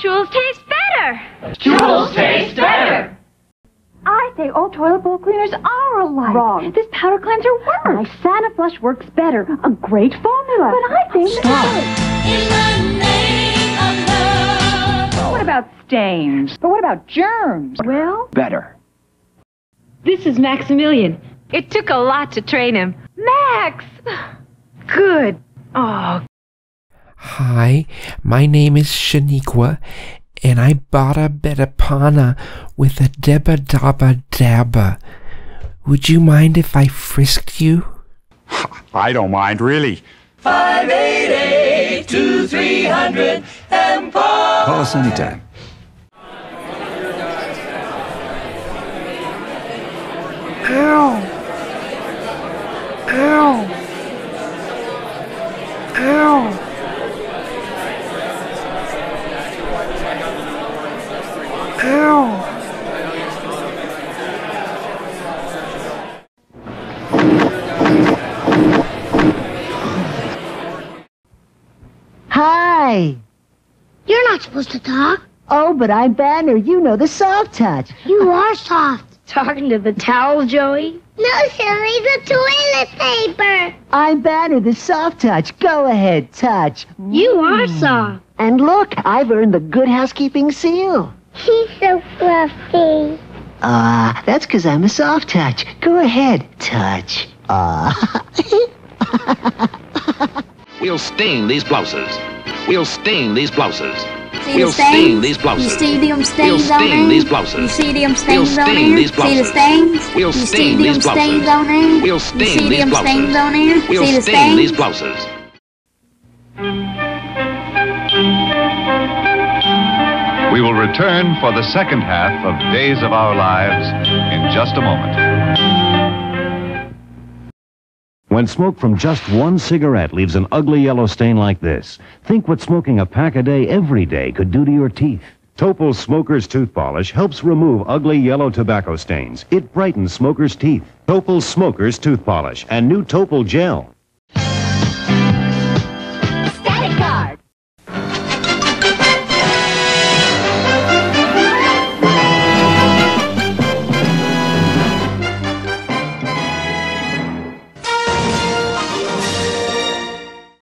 Jewels taste better. Jewels taste better. I say all toilet bowl cleaners are alike. Wrong. This powder cleanser works. My Sani-Flush works better. A great formula. But I think Stop. What about stains? But what about germs? Well, Better. This is Maximilian. It took a lot to train him. Max! Good. Oh, Hi, my name is Shaniqua, and I bought a Betapana with a Deba Daba Dabba. Would you mind if I frisked you? I don't mind, really. Call us anytime. Hi. You're not supposed to talk. Oh, but I'm Banner. You know the soft touch. You are soft. talking to the towel, Joey? No, silly, the toilet paper. I'm Banner, the soft touch. Go ahead, touch. You are soft. And look, I've earned the good housekeeping seal. He's so fluffy. Ah, that's because I'm a soft touch. Go ahead, touch. Ah. We'll stain these blouses. We'll stain these blouses. See We'll the stain these blouses. You see them We'll stains on stain there? these blouses. You see them stains We'll stains on stain there? these See the stains? We'll you see stain them these blouses. stains on there? We'll you stain see these them blouses. stains on there? We'll see the stain stains? these blouses. We will return for the second half of Days of Our Lives in just a moment. When smoke from just one cigarette leaves an ugly yellow stain like this, think what smoking a pack a day every day could do to your teeth. Topol Smoker's Tooth Polish helps remove ugly yellow tobacco stains. It brightens smokers' teeth. Topol Smoker's Tooth Polish and new Topol Gel.